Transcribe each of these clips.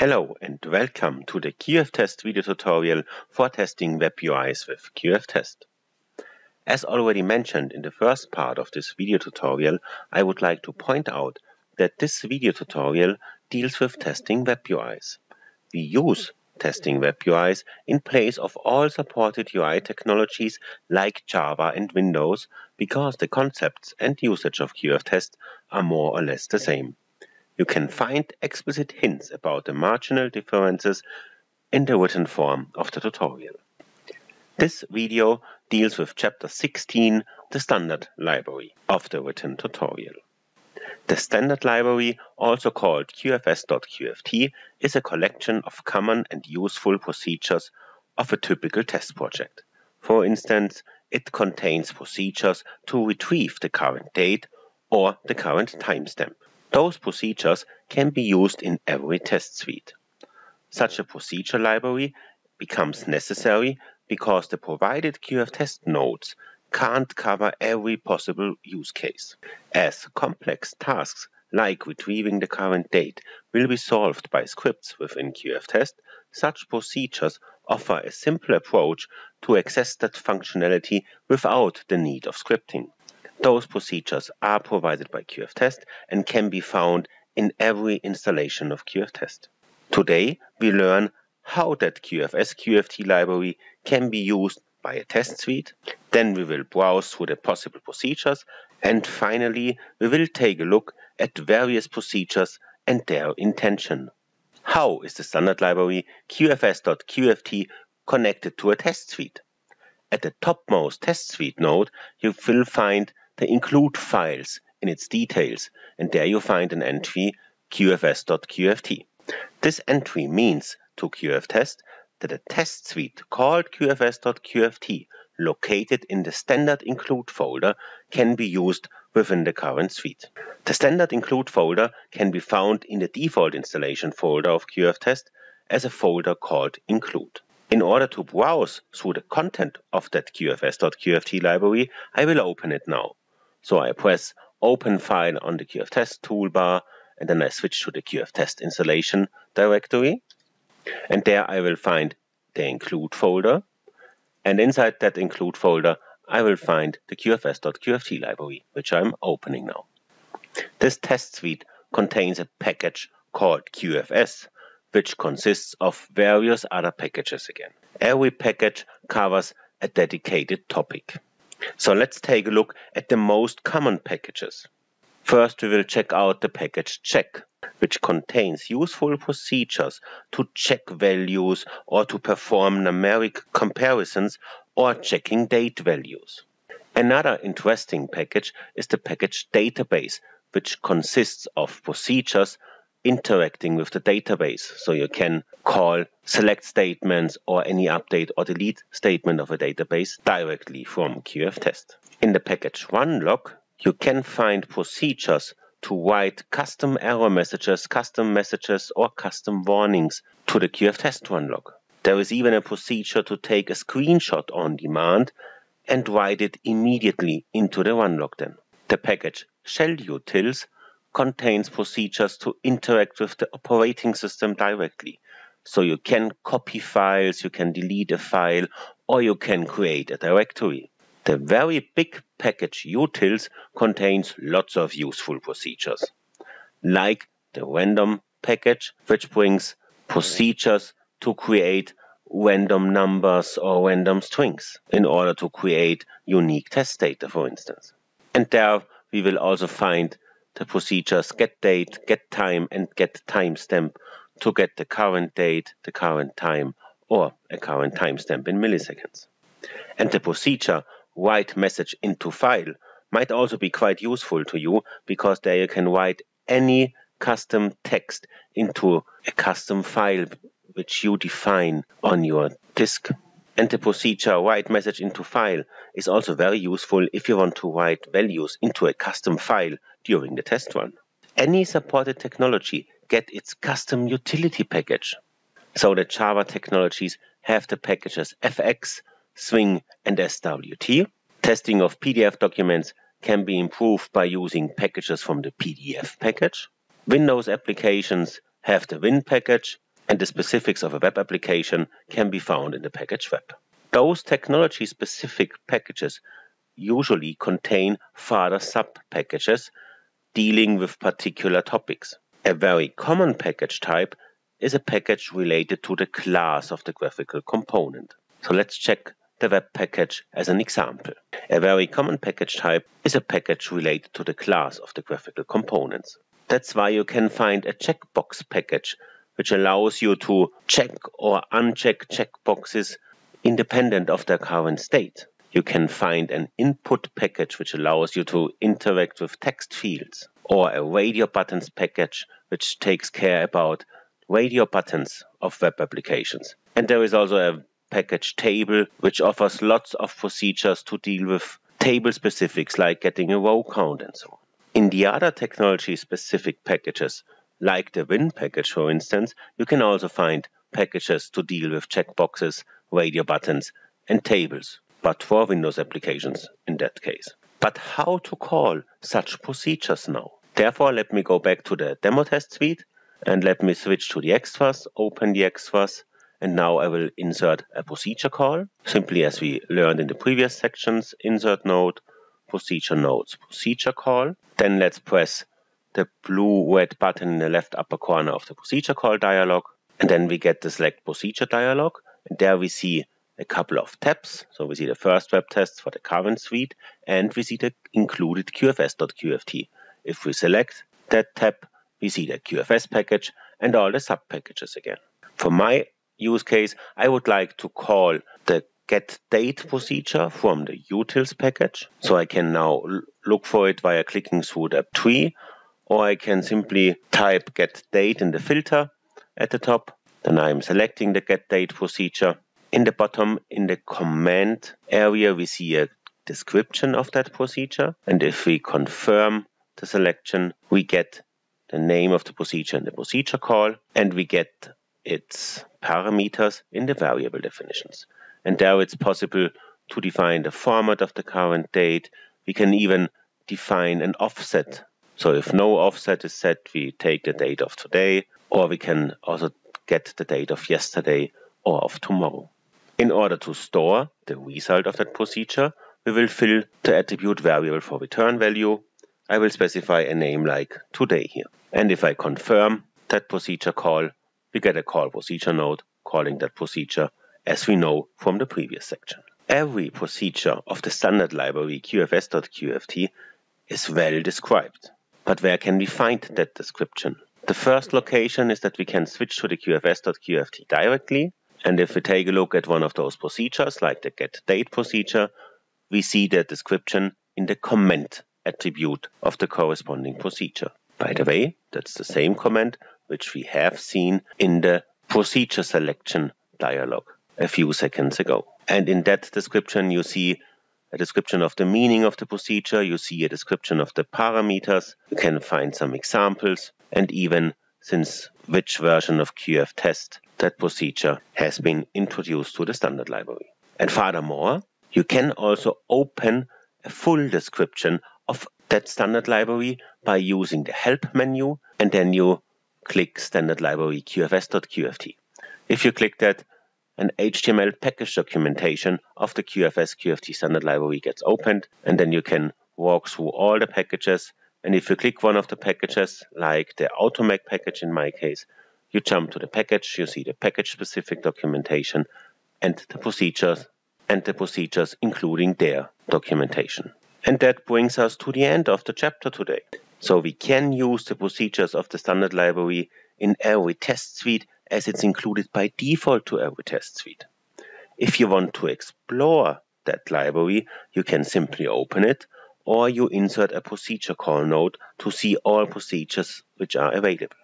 Hello and welcome to the QFTest video tutorial for testing web UIs with QFTest. As already mentioned in the first part of this video tutorial, I would like to point out that this video tutorial deals with testing web UIs. We use testing web UIs in place of all supported UI technologies like Java and Windows because the concepts and usage of QFTest are more or less the same. You can find explicit hints about the marginal differences in the written form of the tutorial. This video deals with chapter 16, the standard library of the written tutorial. The standard library, also called QFS.QFT, is a collection of common and useful procedures of a typical test project. For instance, it contains procedures to retrieve the current date or the current timestamp. Those procedures can be used in every test suite. Such a procedure library becomes necessary because the provided QFTest nodes can't cover every possible use case. As complex tasks like retrieving the current date will be solved by scripts within QFTest, such procedures offer a simple approach to access that functionality without the need of scripting. Those procedures are provided by QFTest and can be found in every installation of QFTest. Today, we learn how that QFS QFT library can be used by a test suite. Then we will browse through the possible procedures. And finally, we will take a look at various procedures and their intention. How is the standard library QFS.QFT connected to a test suite? At the topmost test suite node, you will find the include files in its details, and there you find an entry QFS.QFT. This entry means to QFTest that a test suite called QFS.QFT located in the standard include folder can be used within the current suite. The standard include folder can be found in the default installation folder of QFTest as a folder called include. In order to browse through the content of that QFS.QFT library, I will open it now. So I press open file on the QFTest toolbar and then I switch to the QFTest installation directory. And there I will find the include folder. And inside that include folder, I will find the QFS.QFT library, which I'm opening now. This test suite contains a package called QFS, which consists of various other packages again. Every package covers a dedicated topic. So let's take a look at the most common packages. First, we will check out the package check, which contains useful procedures to check values or to perform numeric comparisons or checking date values. Another interesting package is the package database, which consists of procedures interacting with the database. So you can call select statements or any update or delete statement of a database directly from QFTest. In the package run log, you can find procedures to write custom error messages, custom messages, or custom warnings to the QFTest run log. There is even a procedure to take a screenshot on demand and write it immediately into the run log then. The package shell utils contains procedures to interact with the operating system directly. So you can copy files, you can delete a file, or you can create a directory. The very big package utils contains lots of useful procedures, like the random package, which brings procedures to create random numbers or random strings in order to create unique test data, for instance. And there we will also find the procedures get date, get time, and get timestamp to get the current date, the current time, or a current timestamp in milliseconds. And the procedure write message into file might also be quite useful to you because there you can write any custom text into a custom file which you define on your disk. And the procedure write message into file is also very useful if you want to write values into a custom file during the test run. Any supported technology get its custom utility package. So the Java technologies have the packages fx, Swing, and SWT. Testing of PDF documents can be improved by using packages from the PDF package. Windows applications have the Win package, and the specifics of a web application can be found in the package web. Those technology specific packages usually contain further sub-packages dealing with particular topics. A very common package type is a package related to the class of the graphical component. So let's check the web package as an example. A very common package type is a package related to the class of the graphical components. That's why you can find a checkbox package which allows you to check or uncheck checkboxes independent of their current state. You can find an input package which allows you to interact with text fields or a radio buttons package which takes care about radio buttons of web applications. And there is also a package table which offers lots of procedures to deal with table specifics like getting a row count and so on. In the other technology specific packages, like the Win package for instance, you can also find packages to deal with checkboxes, radio buttons and tables, but for Windows applications in that case. But how to call such procedures now? Therefore, let me go back to the demo test suite and let me switch to the extras, open the extras, and now I will insert a procedure call, simply as we learned in the previous sections, insert node, procedure nodes, procedure call. Then let's press the blue red button in the left upper corner of the procedure call dialog. And then we get the select procedure dialog. And there we see a couple of tabs. So we see the first web test for the current suite, and we see the included QFS.qft. If we select that tab, we see the QFS package and all the sub packages again. For my use case, I would like to call the get date procedure from the utils package. So I can now look for it via clicking through the tree, or I can simply type get date in the filter at the top. Then I'm selecting the get date procedure. In the bottom, in the command area, we see a description of that procedure. And if we confirm the selection, we get the name of the procedure and the procedure call, and we get its parameters in the variable definitions. And there it's possible to define the format of the current date. We can even define an offset. So if no offset is set, we take the date of today, or we can also get the date of yesterday or of tomorrow. In order to store the result of that procedure, we will fill the attribute variable for return value. I will specify a name like today here. And if I confirm that procedure call, we get a call procedure node calling that procedure as we know from the previous section. Every procedure of the standard library qfs.qft is well described. But where can we find that description? The first location is that we can switch to the qfs.qft directly. And if we take a look at one of those procedures, like the get date procedure, we see the description in the comment attribute of the corresponding procedure. By the way, that's the same comment which we have seen in the procedure selection dialog a few seconds ago. And in that description, you see a description of the meaning of the procedure, you see a description of the parameters, you can find some examples, and even since which version of QF test that procedure has been introduced to the standard library. And furthermore, you can also open a full description of that standard library by using the help menu and then you click standard library qfs.qft. If you click that, an HTML package documentation of the QFS QFT standard library gets opened and then you can walk through all the packages and if you click one of the packages like the Automake package in my case you jump to the package you see the package specific documentation and the procedures and the procedures including their documentation. And that brings us to the end of the chapter today. So we can use the procedures of the standard library in every test suite as it's included by default to every test suite. If you want to explore that library, you can simply open it or you insert a procedure call node to see all procedures which are available.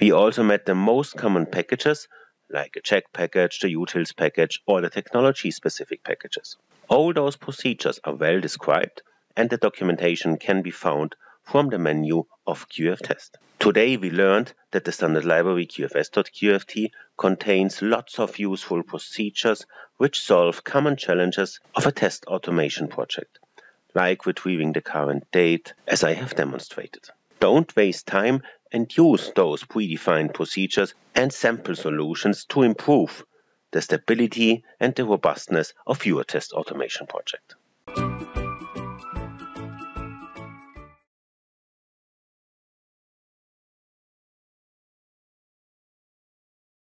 We also met the most common packages like a check package, the utils package, or the technology specific packages. All those procedures are well described and the documentation can be found from the menu of QFTest. Today we learned that the standard library QFS.qft contains lots of useful procedures which solve common challenges of a test automation project, like retrieving the current date as I have demonstrated. Don't waste time and use those predefined procedures and sample solutions to improve the stability and the robustness of your test automation project.